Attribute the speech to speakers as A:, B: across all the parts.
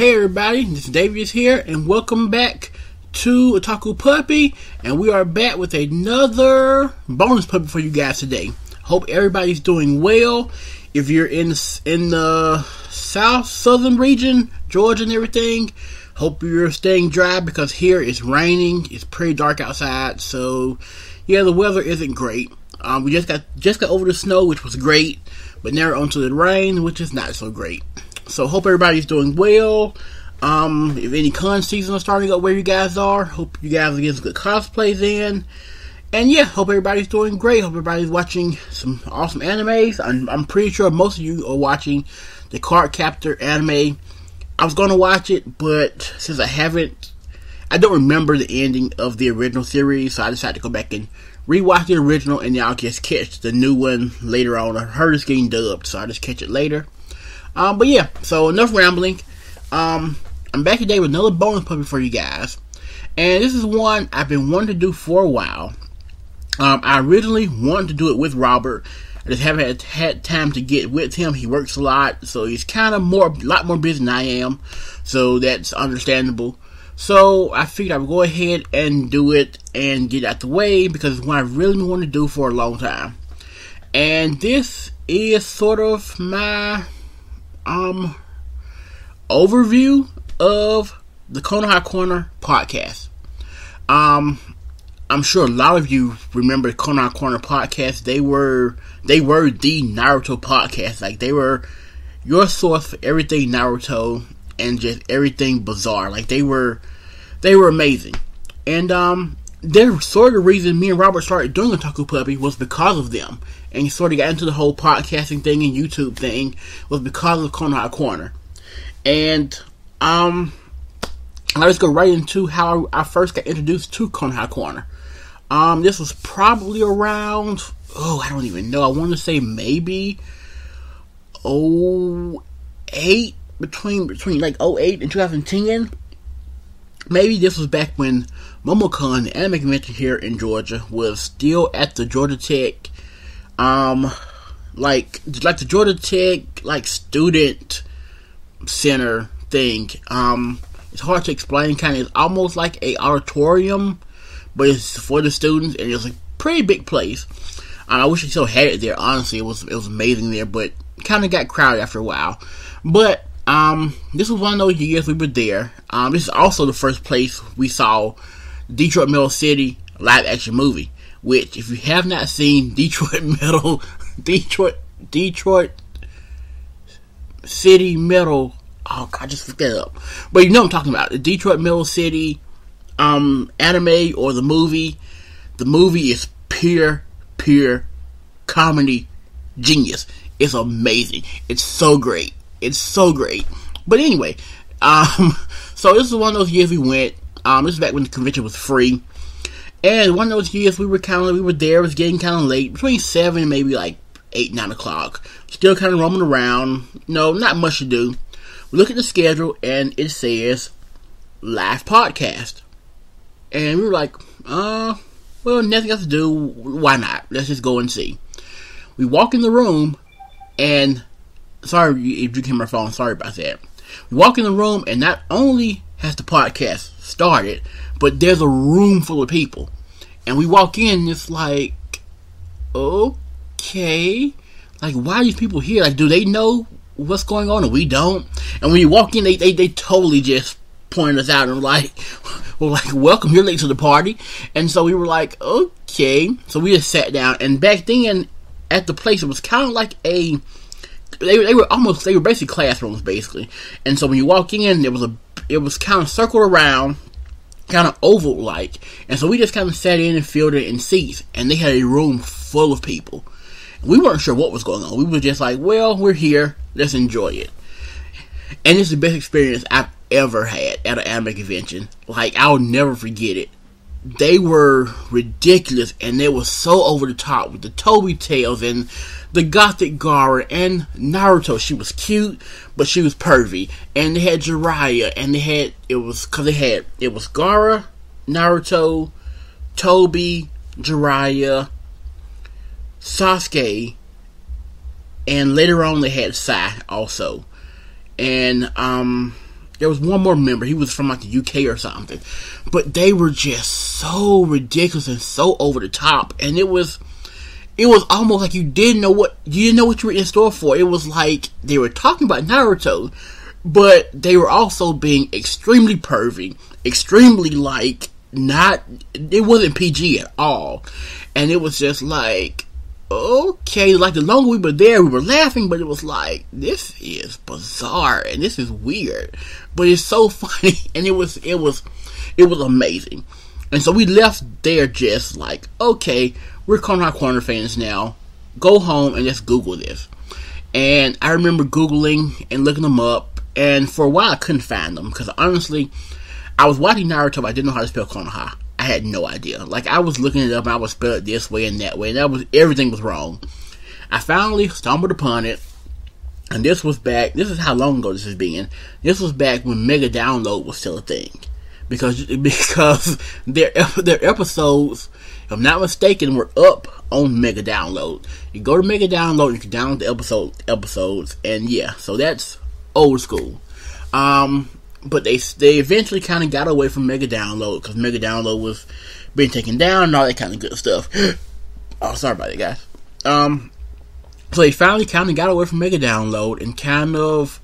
A: Hey everybody, this is Davius here, and welcome back to Otaku Puppy, and we are back with another bonus puppy for you guys today. Hope everybody's doing well. If you're in in the south southern region, Georgia and everything, hope you're staying dry because here it's raining. It's pretty dark outside, so yeah, the weather isn't great. Um, we just got just got over the snow, which was great, but now onto the rain, which is not so great. So hope everybody's doing well. Um, if any con season is starting up where you guys are, hope you guys are getting good cosplays in. And yeah, hope everybody's doing great. Hope everybody's watching some awesome animes. I'm, I'm pretty sure most of you are watching the Card Captor anime. I was gonna watch it, but since I haven't, I don't remember the ending of the original series, so I decided to go back and rewatch the original, and then I'll just catch the new one later on. I heard it's getting dubbed, so I'll just catch it later. Um, but yeah, so enough rambling. Um, I'm back today with another bonus puppy for you guys. And this is one I've been wanting to do for a while. Um, I originally wanted to do it with Robert. I just haven't had, had time to get with him. He works a lot, so he's kind of more, a lot more busy than I am. So that's understandable. So I figured I would go ahead and do it and get out the way because it's what I really want to do for a long time. And this is sort of my um overview of the Konoha Corner podcast. Um, I'm sure a lot of you remember Konoha Corner podcast. They were they were the Naruto podcast. Like they were your source for everything Naruto and just everything bizarre. Like they were they were amazing. And um they're sort of reason me and Robert started doing Otaku Puppy was because of them and sort of got into the whole podcasting thing and YouTube thing was because of Konoha Corner. And um, let's go right into how I first got introduced to Konoha Corner. Um, this was probably around oh I don't even know. I want to say maybe oh eight between between like 08 and 2010. Maybe this was back when MomoCon, anime convention here in Georgia, was still at the Georgia Tech um, like like the Georgia Tech like student center thing. Um, it's hard to explain. Kind of, it's almost like a auditorium, but it's for the students, and it's a pretty big place. And I wish they still had it there. Honestly, it was it was amazing there, but kind of got crowded after a while. But um, this was one of those years we were there. Um, this is also the first place we saw Detroit Metal City live action movie. Which, if you have not seen Detroit Metal, Detroit, Detroit City Metal, oh god, I just forget up. But you know I'm talking about the Detroit Metal City um, anime or the movie. The movie is pure, pure comedy genius. It's amazing. It's so great. It's so great. But anyway, um, so this is one of those years we went. Um, this is back when the convention was free. And one of those years we were kind of we were there. It was getting kind of late, between seven and maybe like eight nine o'clock. Still kind of roaming around. No, not much to do. We look at the schedule and it says live podcast, and we were like, uh, well, nothing else to do. Why not? Let's just go and see. We walk in the room, and sorry if you came my phone. Sorry about that. We walk in the room, and not only has the podcast started, but there's a room full of people. And we walk in, it's like, okay. Like, why are these people here? Like, do they know what's going on and we don't? And when you walk in, they, they, they totally just point us out and like, we're like, welcome, you're late to the party. And so we were like, okay. So we just sat down. And back then, at the place, it was kind of like a, they, they were almost, they were basically classrooms, basically. And so when you walk in, there was a, it was kind of circled around kind of oval like. And so we just kind of sat in and filled it in seats. And they had a room full of people. We weren't sure what was going on. We were just like, well, we're here. Let's enjoy it. And it's the best experience I've ever had at an anime convention. Like, I'll never forget it. They were ridiculous and they were so over the top with the Tobi Tales and the gothic Gaara and Naruto. She was cute, but she was pervy. And they had Jiraiya, and they had it was because they had it was Gaara, Naruto, Tobi, Jiraiya, Sasuke, and later on they had Sai also. And um, there was one more member. He was from like the UK or something, but they were just so ridiculous and so over the top, and it was it was almost like you didn't know what you didn't know what you were in store for. It was like they were talking about Naruto, but they were also being extremely pervy, extremely like not. It wasn't PG at all, and it was just like okay. Like the longer we were there, we were laughing, but it was like this is bizarre and this is weird, but it's so funny, and it was it was it was amazing. And so we left there just like, okay, we're Konoha Corner fans now. Go home and just Google this. And I remember Googling and looking them up, and for a while I couldn't find them because honestly, I was watching Naruto, but I didn't know how to spell Konoha. I had no idea. Like I was looking it up, and I would spell it this way and that way, and that was everything was wrong. I finally stumbled upon it, and this was back. This is how long ago this has been. This was back when Megaupload was still a thing, because because their their episodes if I'm not mistaken, we're up on Megaupload. You go to Megaupload, you can download the episode episodes, and yeah, so that's old school. Um, but they they eventually kind of got away from Megaupload because Megaupload was being taken down and all that kind of good stuff. oh, sorry about that, guys. Um, so they finally kind of got away from Megaupload and kind of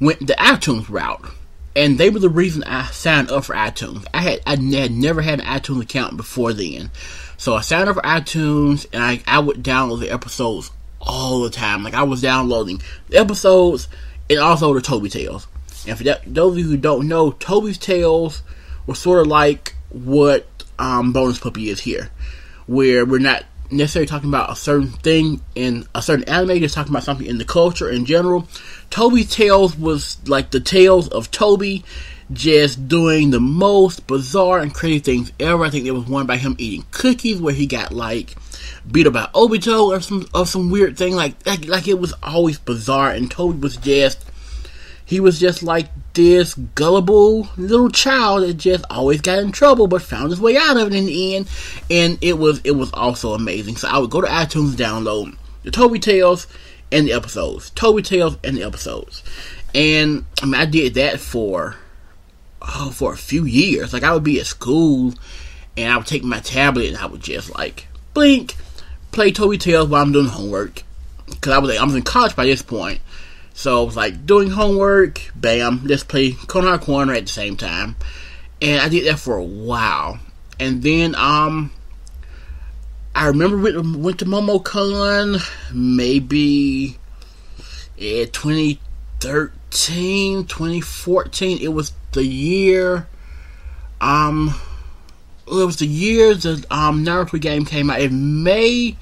A: went the iTunes route and they were the reason I signed up for iTunes. I had I had never had an iTunes account before then, so I signed up for iTunes, and I I would download the episodes all the time. Like I was downloading the episodes and also the Tobi Tales. And for that, those of you who don't know, Tobi's Tales were sort of like what um, Bonus Puppy is here, where we're not necessarily talking about a certain thing in a certain anime, just talking about something in the culture in general. Tobi's Tales was like the tales of Tobi just doing the most bizarre and crazy things ever. I think there was one by him eating cookies where he got like beat up by Obito or some or some weird thing like like like it was always bizarre and Tobi was just he was just like this gullible little child that just always got in trouble but found his way out of it in the end. And it was it was also amazing. So i would go to itunes download the tobi tales and the episodes. Tobi tales and the episodes. And I, mean, I did that for oh for a few years. Like i would be at school and i would take my tablet and i would just like blink play tobi tales while i'm doing homework. Because i was like, i was in college by this point so I was like doing homework, bam, let's play Konoha Corner at the same time. And I did that for a while. And then um I remember we went to MomoCon maybe in 2013, 2014. It was the year um it was the year the um Naruto game came out. It may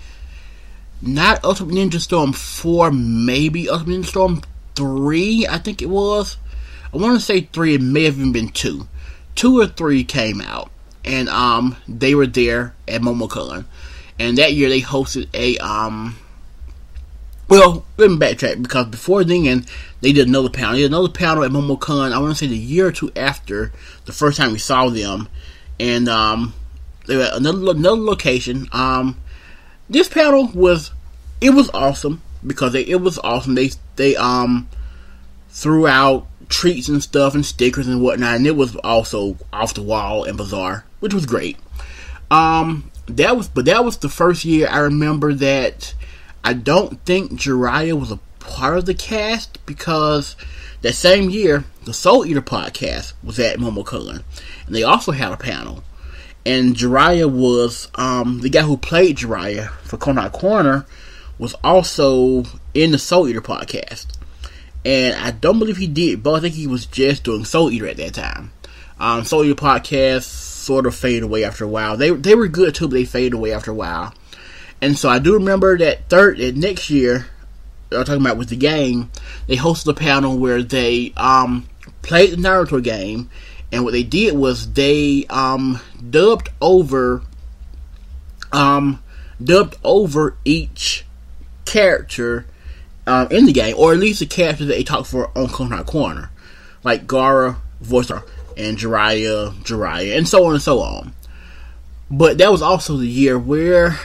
A: not Ultimate Ninja Storm 4, maybe Ultimate Ninja Storm 3, I think it was. I want to say 3, it may have even been 2. 2 or 3 came out, and um, they were there at MomoCon. And that year they hosted a, um, well, let me backtrack because before then they did another panel. They did another panel at MomoCon, I want to say the year or two after the first time we saw them. And um, they were at another, another location. Um, this panel was it was awesome because they, it was awesome. They they um threw out treats and stuff and stickers and whatnot, and it was also off the wall and bizarre, which was great. Um, that was but that was the first year I remember that I don't think Jiraiya was a part of the cast because that same year the Soul Eater podcast was at Momo MomoCon, and they also had a panel and Jiraiya was um, the guy who played Jiraiya for Konoha Corner was also in the Soul Eater podcast. And I don't believe he did, but I think he was just doing Soul Eater at that time. Um, Soul Eater podcast sort of faded away after a while. They they were good too, but they faded away after a while. And so I do remember that third that next year, I'm talking about with the game, they hosted a panel where they um, played the Naruto game and what they did was they um, dubbed over um, dubbed over each character um, in the game, or at least the character that they talk for on Konoha Corner, like Gaara, Voicer, and Jiraiya, Jiraiya, and so on and so on. But that was also the year where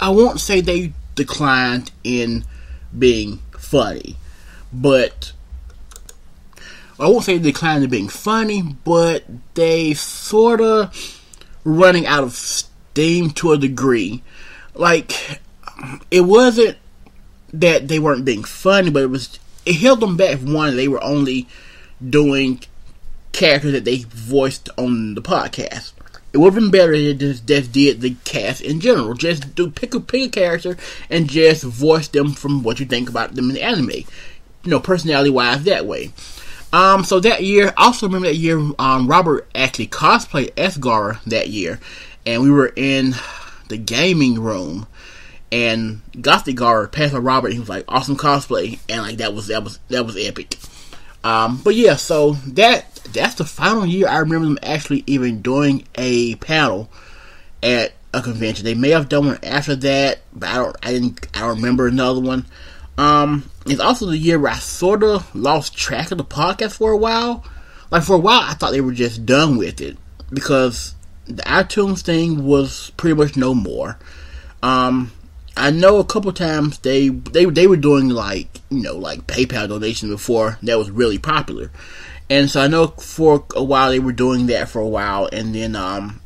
A: I won't say they declined in being funny, but I won't say declined to being funny, but they sort of running out of steam to a degree. Like, it wasn't that they weren't being funny, but it was it held them back. One, they were only doing characters that they voiced on the podcast. It would have been better if they just, just did the cast in general. Just do pick a pick a character and just voice them from what you think about them in the anime. You know, personality wise, that way. Um, so that year, I also remember that year, um, Robert actually cosplayed as Gaara that year, and we were in the gaming room, and Gothic Gaara passed by Robert. and He was like, "Awesome cosplay," and like that was that was that was epic. Um, but yeah, so that that's the final year I remember them actually even doing a panel at a convention. They may have done one after that, but I don't I didn't I don't remember another one. Um, it's also the year where I sort of lost track of the podcast for a while. Like for a while, I thought they were just done with it because the iTunes thing was pretty much no more. Um, I know a couple times they they they were doing like you know like PayPal donations before that was really popular, and so I know for a while they were doing that for a while, and then um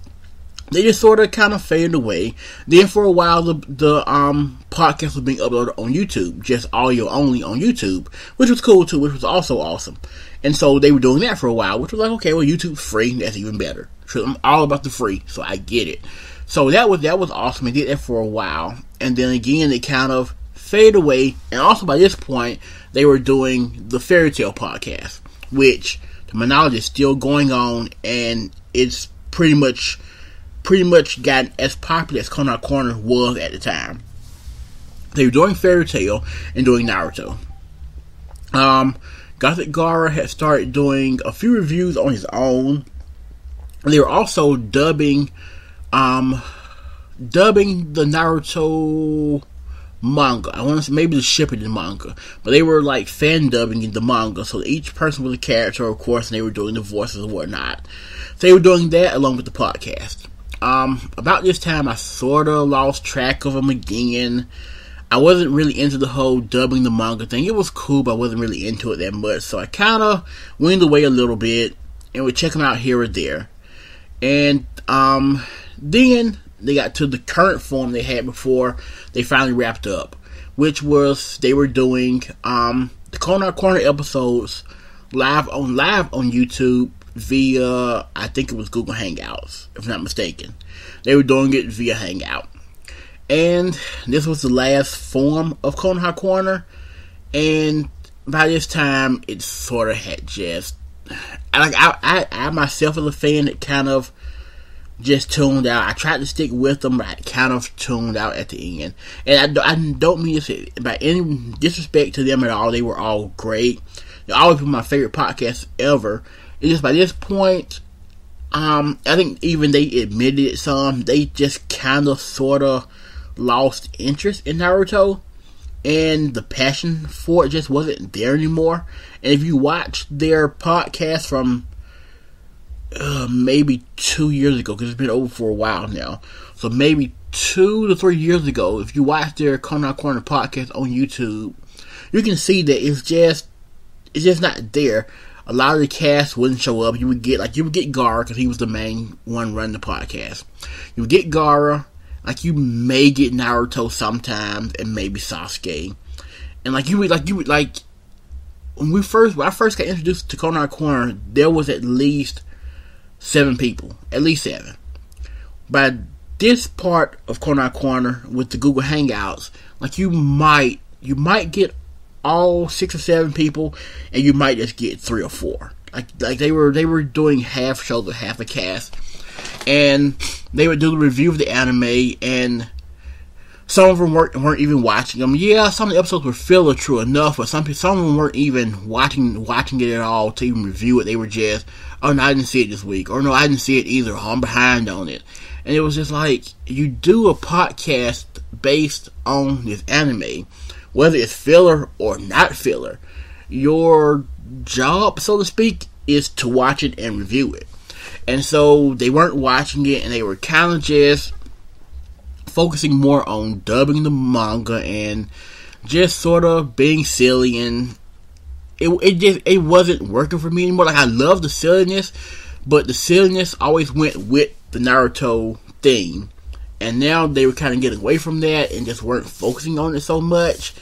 A: they just sort of kind of faded away. Then for a while the the um podcast was being uploaded on YouTube, just audio only on YouTube, which was cool too, which was also awesome. And so they were doing that for a while, which was like okay, well YouTube's free, that's even better. So I'm all about the free, so I get it. So that was that was awesome. They did that for a while, and then again it kind of faded away. And also by this point, they were doing the Fairy Tail podcast, which to my knowledge is still going on, and it's pretty much pretty much gotten as popular as Konoha Corner was at the time. They were doing Fairy Tail and doing Naruto. Um, Gothic Gaara had started doing a few reviews on his own. They were also dubbing um, dubbing the Naruto manga. I want to say maybe the shipping the manga, but they were like fan dubbing the manga. So each person was a character, of course, and they were doing the voices and whatnot. So they were doing that along with the podcast. Um, about this time, I sort of lost track of them again. I wasn't really into the whole dubbing the manga thing. It was cool, but I wasn't really into it that much. So I kind of went away a little bit and would check them out here or there. And um, then they got to the current form they had before they finally wrapped up, which was they were doing um, the Konoha Corner episodes live on live on YouTube via I think it was Google Hangouts, if not mistaken. They were doing it via Hangout. And this was the last form of Konoha Corner. And by this time, it sort of had just. Like I, I, I myself as a fan, it kind of just tuned out. I tried to stick with them, but I kind of tuned out at the end. And I, I don't mean this by any disrespect to them at all. They were all great. They always been my favorite podcast ever. It's just by this point, um, I think even they admitted it some. They just kind of, sort of lost interest in Naruto. And the passion for it just wasn't there anymore. And if you watch their podcast from uh, maybe two years ago because it's been over for a while now. So maybe two to three years ago, if you watch their Konoha Corner podcast on YouTube, you can see that it's just it's just not there. A lot of the cast wouldn't show up. You would get like you would get Gaara because he was the main one running the podcast. You would get Gaara, like you may get Naruto sometimes, and maybe Sasuke, and like you would like you would like when we first when I first got introduced to Konoha Corner, there was at least seven people, at least seven. By this part of Konoha Corner with the Google Hangouts, like you might you might get all six or seven people, and you might just get three or four. Like like they were they were doing half shows with half a cast, and they would do the review of the anime, and some of them weren't, weren't even watching them. Yeah, some of the episodes were filler, true enough, but some some of them weren't even watching watching it at all to even review it. They were just oh no, I didn't see it this week, or no, I didn't see it either. Oh, I'm behind on it, and it was just like you do a podcast based on this anime, whether it's filler or not filler. Your job, so to speak, is to watch it and review it. And so they weren't watching it, and they were kind of just focusing more on dubbing the manga and just sort of being silly and it it just it wasn't working for me anymore. Like I love the silliness, but the silliness always went with the Naruto theme, and now they were kind of getting away from that and just weren't focusing on it so much,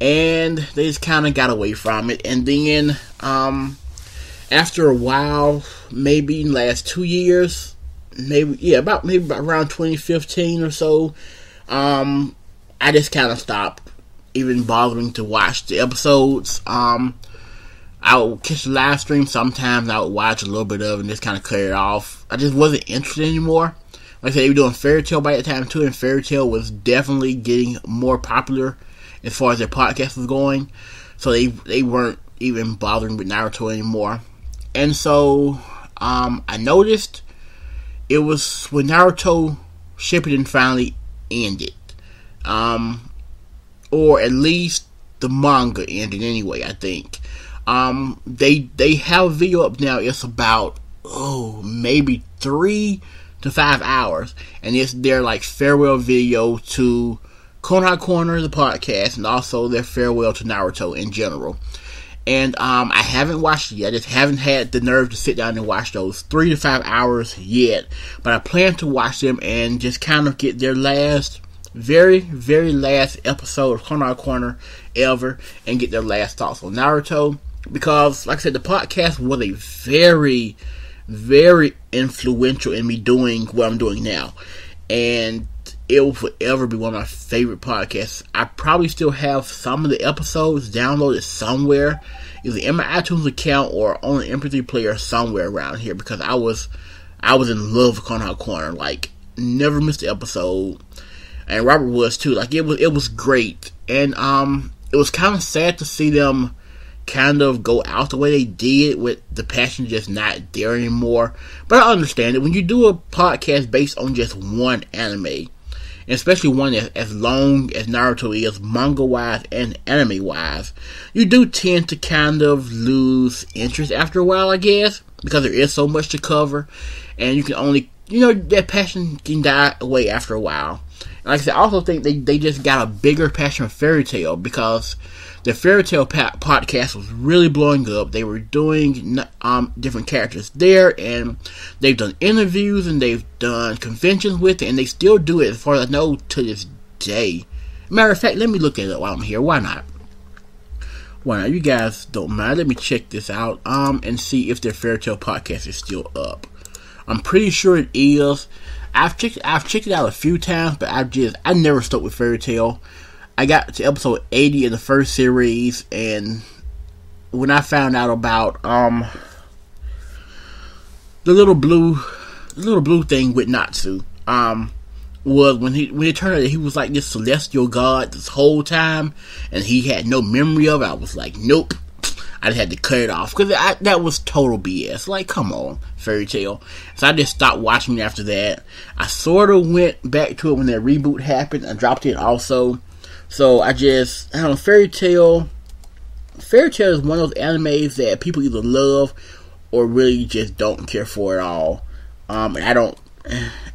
A: and they just kind of got away from it. And then um, after a while, maybe last two years, maybe yeah, about maybe around 2015 or so, um, I just kind of stopped even bothering to watch the episodes. Um, I would catch the live stream sometimes. I would watch a little bit of it and just kind of cut it off. I just wasn't interested anymore. Like I said, they were doing Fairy Tail by that time too, and Fairy Tail was definitely getting more popular as far as their podcast was going. So they they weren't even bothering with Naruto anymore. And so um, I noticed it was when Naruto Shippuden finally ended. Um, or at least the manga ended anyway, I think. Um, they they have a video up now. It's about oh maybe three to five hours, and it's their like farewell video to Konoha Corner, the podcast, and also their farewell to Naruto in general. And um, I haven't watched it yet. I just haven't had the nerve to sit down and watch those three to five hours yet. But I plan to watch them and just kind of get their last, very, very last episode of Konoha Corner ever and get their last thoughts on Naruto because, like I said, the podcast was a very, very influential in me doing what I'm doing now, and it will forever be one of my favorite podcasts. I probably still have some of the episodes downloaded somewhere, either in my iTunes account or on an MP3 player somewhere around here because I was, I was in love with Konoha Corner. Like, never missed an episode, and Robert was too. Like, it was, it was great, and um, it was kind of sad to see them kind of go out the way they did with the passion just not there anymore. But I understand it. When you do a podcast based on just one anime, especially one as, as long as Naruto is, manga wise and anime wise, you do tend to kind of lose interest after a while, I guess, because there is so much to cover, and you can only, you know, that passion can die away after a while. Like I said, I also think they, they just got a bigger passion for Fairy Tail because the Fairy Tail podcast was really blowing up. They were doing um, different characters there, and they've done interviews and they've done conventions with it, and they still do it as far as I know to this day. Matter of fact, let me look at it while I'm here. Why not? Why not? You guys don't mind. Let me check this out um, and see if their Fairy Tail podcast is still up. I'm pretty sure it is. I've checked I've checked it out a few times, but I've just I never stuck with Fairy Tail. I got to episode 80 in the first series, and when I found out about um the little blue the little blue thing with Natsu, um was when he when it turned out he was like this celestial god this whole time, and he had no memory of it. I was like, nope. I just had to cut it off because that was total BS. Like, come on, Fairy Tail. So I just stopped watching it after that. I sort of went back to it when that reboot happened. I dropped it also. So I just I don't know Fairy Tail. Fairy Tail is one of those animes that people either love or really just don't care for at all. Um, I don't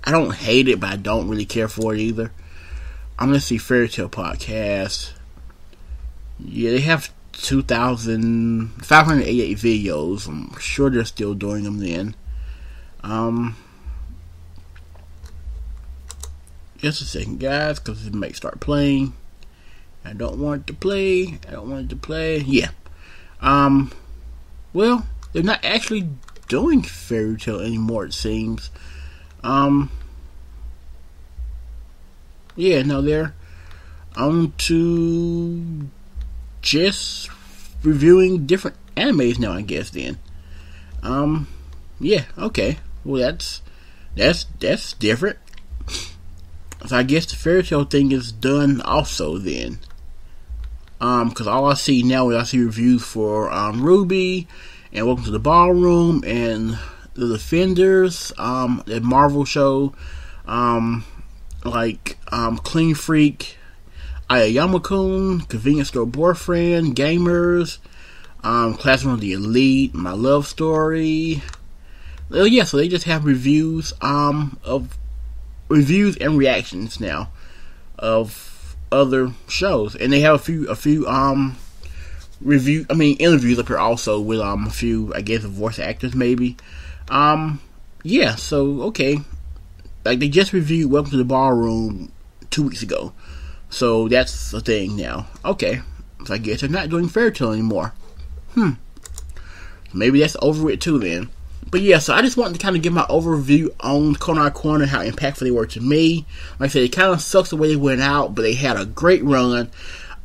A: I don't hate it, but I don't really care for it either. I'm gonna see Fairy Tail podcast. Yeah, they have 2,588 videos. I'm sure they're still doing them then. Um, just a second, guys, because it may start playing. I don't want to play. I don't want to play. Yeah. Um. Well, they're not actually doing Fairy Tail anymore. It seems. Um. Yeah. No, they're on to just reviewing different animes now. I guess then. Um. Yeah. Okay. Well, that's that's that's different. So I guess the Fairy Tail thing is done also then. Um, because all I see now is I see reviews for um, RWBY and Welcome to the Ballroom and The Defenders, um, the Marvel show, um, like um, Clean Freak, Aoyama-kun, Convenience Store Boyfriend, Gamers, um, Classroom of the Elite, My Love Story. Well, yeah, so they just have reviews um, of reviews and reactions now of other shows, and they have a few a few um review, I mean interviews up here also with um a few, I guess, voice actors maybe. Um, yeah. So okay, like they just reviewed Welcome to the Ballroom two weeks ago, so that's the thing now. Okay, so I guess they're not doing Fairy Tail anymore. Hmm. Maybe that's over with too then. But yeah, so I just wanted to kind of give my overview on Konoha Corner, how impactful they were to me. Like I said, it kind of sucks the way they went out, but they had a great run.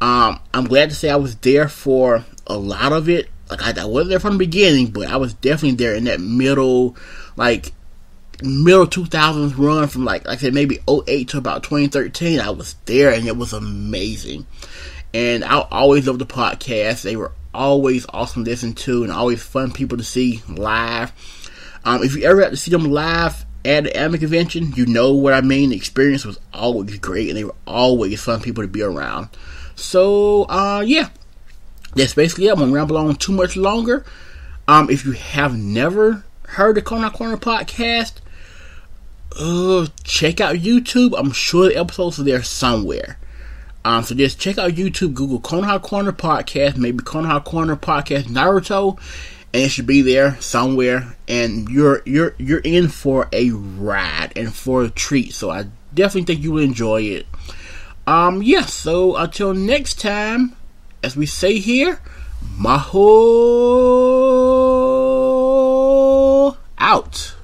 A: Um, I'm glad to say I was there for a lot of it. Like I, I wasn't there from the beginning, but I was definitely there in that middle, like middle 2000s run from like, like I said, maybe 08 to about 2013. I was there and it was amazing. And I always loved the podcast. They were always awesome to listen to and always fun people to see live. Um, if you ever got to see them live at the anime convention, you know what I mean. The experience was always great and they were always fun people to be around. So, uh, yeah. That's basically it. I'm going to ramble on too much longer. Um, if you have never heard the Konoha Corner podcast, uh, check out YouTube. I'm sure the episodes are there somewhere. Um, so just check out YouTube, Google Konoha Corner Podcast, maybe Konoha Corner Podcast Naruto, and it should be there somewhere. And you're you're you're in for a ride and for a treat. So I definitely think you will enjoy it. Um, yes. Yeah, so until next time, as we say here, Maho out.